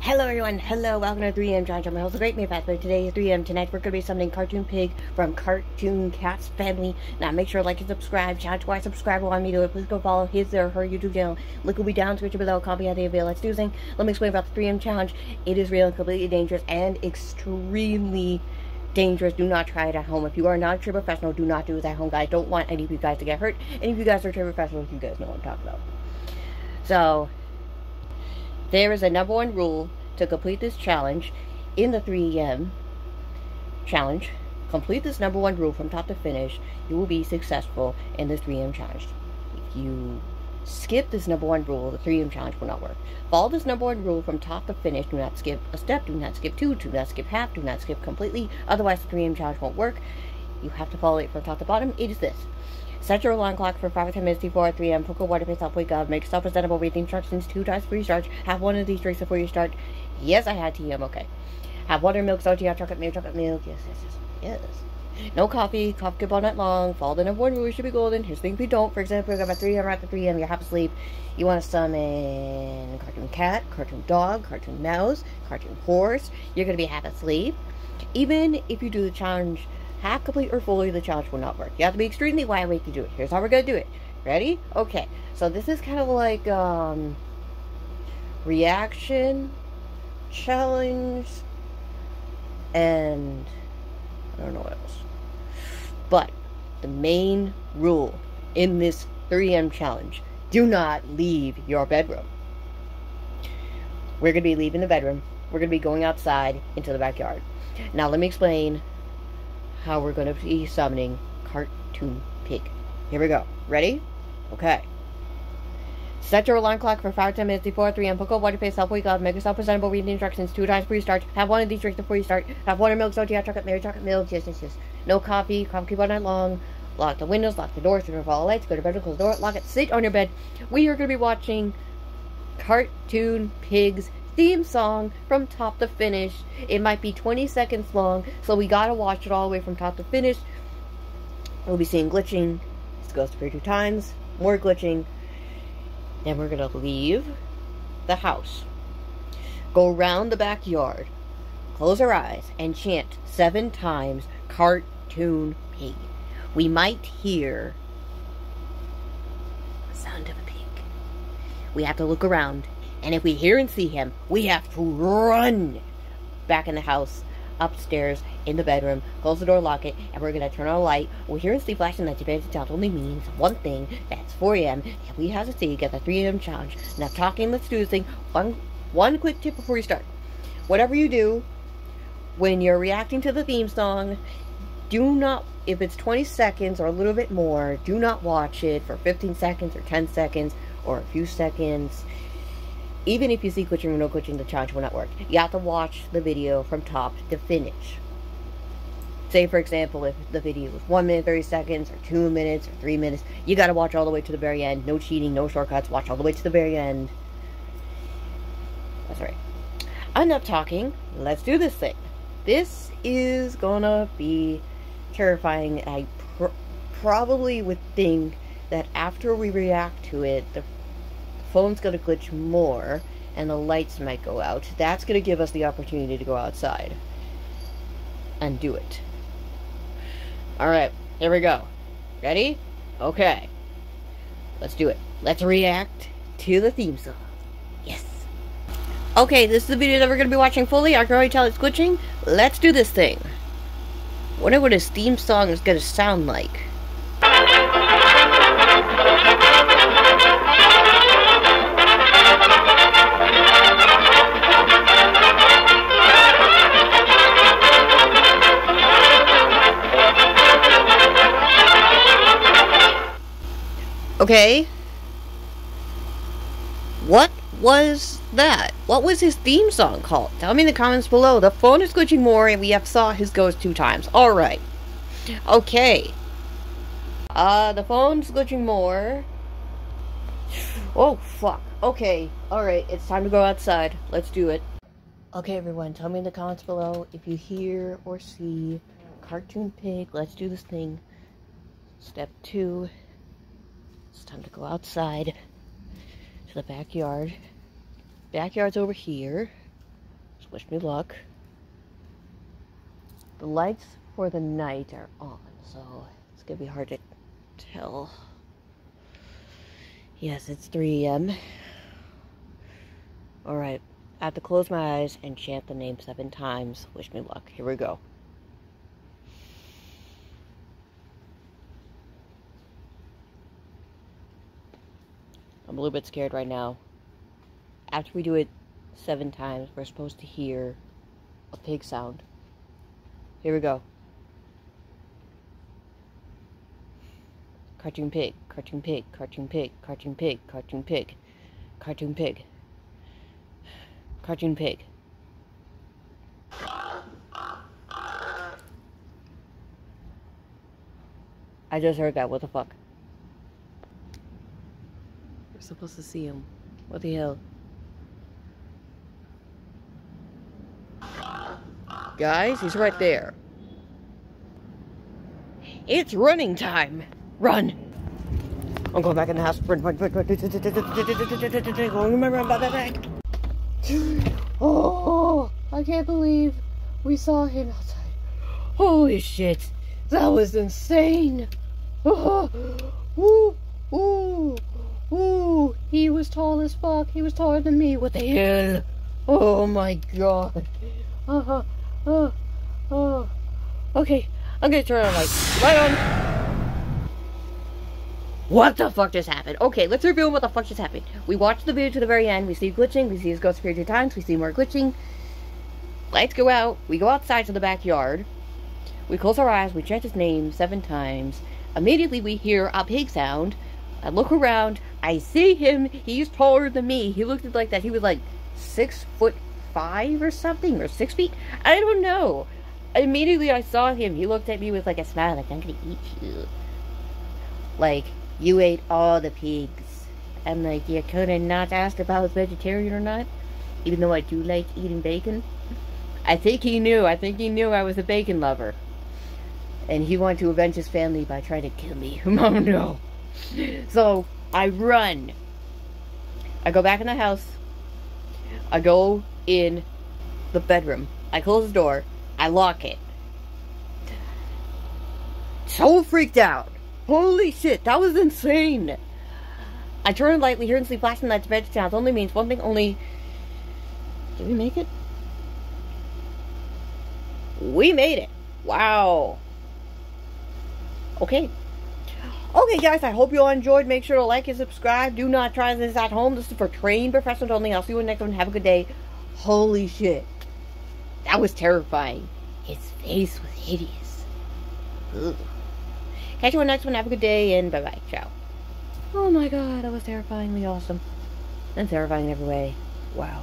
Hello everyone, hello, welcome to 3M John John House, a great but today is 3M. Tonight we're to be summoning Cartoon Pig from Cartoon Cats Family. Now make sure to like and subscribe, shout out to my subscriber want me to do it, please go follow his or her YouTube channel. Link will be down, switch below, copy how they avail. Let's do this. Let me explain about the 3M challenge. It is real and completely dangerous and extremely dangerous. Do not try it at home. If you are not a true professional, do not do it at home, guys. Don't want any of you guys to get hurt. Any of you guys are true professionals, you guys know what I'm talking about. So, there is a number one rule to complete this challenge in the 3M challenge. Complete this number one rule from top to finish. You will be successful in this 3M challenge. If you skip this number one rule, the 3M challenge will not work. Follow this number one rule from top to finish. Do not skip a step. Do not skip two. Do not skip half. Do not skip completely. Otherwise, the 3M challenge won't work. You have to follow it from top to bottom. It is this. Set your alarm clock for 5 or 10 minutes before 3 a.m. Cook a water face up, wake up, make yourself presentable, read the instructions two times before you start. Have one of these drinks before you start. Yes, I had tea, I'm okay. Have water, milk, soda, tea, chocolate milk, chocolate milk. Yes, yes, yes. Yes. No coffee, coffee cup all night long. Fall the number one rule, should be golden. Here's the thing if you don't. For example, you got about 3 a.m. after 3 a.m., you're half asleep. You want to summon cartoon cat, cartoon dog, cartoon mouse, cartoon horse. You're going to be half asleep. Even if you do the challenge half complete or fully, the challenge will not work. You have to be extremely wide awake to do it. Here's how we're going to do it. Ready? Okay. So this is kind of like, um, reaction, challenge, and I don't know what else. But the main rule in this 3M challenge, do not leave your bedroom. We're going to be leaving the bedroom. We're going to be going outside into the backyard. Now let me explain how we're going to be summoning Cartoon Pig. Here we go. Ready? Okay. Set your alarm clock for 5 10 minutes before 3 a.m. Put cold water face, self wake up, make yourself presentable, read the instructions two times before you start. Have one of these drinks before you start. Have water, milk, soda, chocolate, Mary, chocolate milk, yes, yes, yes. No coffee, coffee keep all night long. Lock the windows, lock the doors, turn off all the lights, go to bed, close the door, lock it, sit on your bed. We are going to be watching Cartoon Pigs theme song from top to finish. It might be 20 seconds long, so we gotta watch it all the way from top to finish. We'll be seeing glitching. This goes through two times. More glitching. Then we're gonna leave the house. Go around the backyard. Close our eyes and chant seven times Cartoon Pig. We might hear the sound of a pig. We have to look around and if we hear and see him, we have to run back in the house, upstairs, in the bedroom, close the door, lock it, and we're gonna turn on a light. We'll hear and see flashing lights. If it only means one thing. That's 4 a.m. And we have to see get the 3 a.m. challenge. Now talking. Let's do this thing. One one quick tip before you start. Whatever you do, when you're reacting to the theme song, do not if it's 20 seconds or a little bit more, do not watch it for 15 seconds or 10 seconds or a few seconds even if you see glitching or no glitching, the challenge will not work. You have to watch the video from top to finish. Say, for example, if the video was 1 minute 30 seconds, or 2 minutes, or 3 minutes, you gotta watch all the way to the very end. No cheating, no shortcuts, watch all the way to the very end. That's right. Enough talking, let's do this thing. This is gonna be terrifying. I pr probably would think that after we react to it, the phone's going to glitch more and the lights might go out. That's going to give us the opportunity to go outside and do it. Alright, here we go. Ready? Okay. Let's do it. Let's react to the theme song. Yes. Okay, this is the video that we're going to be watching fully. I can already tell it's glitching. Let's do this thing. Wonder what his theme song is going to sound like. Okay. What was that? What was his theme song called? Tell me in the comments below. The phone is glitching more and we have saw his ghost two times. Alright. Okay. Uh, the phone's glitching more. Oh, fuck. Okay. Alright, it's time to go outside. Let's do it. Okay, everyone, tell me in the comments below if you hear or see Cartoon Pig. Let's do this thing. Step two. It's time to go outside. to the backyard. Backyard's over here. Just wish me luck. The lights for the night are on, so it's gonna be hard to tell. Yes, it's 3 a.m. Alright, I have to close my eyes and chant the name seven times. Wish me luck. Here we go. I'm a little bit scared right now. After we do it seven times, we're supposed to hear a pig sound. Here we go. Cartoon pig, cartoon pig, cartoon pig, cartoon pig, cartoon pig, cartoon pig, cartoon pig. I just heard that. What the fuck? Supposed to see him. What the hell? Guys, he's right there. It's running time. Run. I'm going back in the house. Run, run, run, run. Remember that. Oh, I can't believe we saw him outside. Holy shit. That was insane. Oh, ooh. He was tall as fuck. He was taller than me. What the hell? Oh my god. Uh huh. Oh, oh. Okay, I'm gonna turn on lights. Light on. What the fuck just happened? Okay, let's review what the fuck just happened. We watched the video to the very end. We see glitching. We see his ghost appear two times. We see more glitching. Lights go out. We go outside to the backyard. We close our eyes. We chant his name seven times. Immediately, we hear a pig sound. I look around. I see him. He's taller than me. He looked like that. He was like six foot five or something, or six feet. I don't know. Immediately I saw him. He looked at me with like a smile, like, I'm gonna eat you. Like, you ate all the pigs. I'm like, you could have not asked if I was vegetarian or not, even though I do like eating bacon. I think he knew. I think he knew I was a bacon lover. And he wanted to avenge his family by trying to kill me. oh no. So, I run. I go back in the house. I go in the bedroom. I close the door. I lock it. So freaked out. Holy shit, that was insane. I turn the light, we hear and see flashing lights, red sounds. Only means one thing only. Did we make it? We made it. Wow. Okay. Okay, guys, I hope you all enjoyed. Make sure to like and subscribe. Do not try this at home. This is for trained professionals only. I'll see you in the next one. Have a good day. Holy shit. That was terrifying. His face was hideous. Ugh. Catch you on the next one. Have a good day, and bye-bye. Ciao. Oh my god, that was terrifyingly awesome. And terrifying in every way. Wow.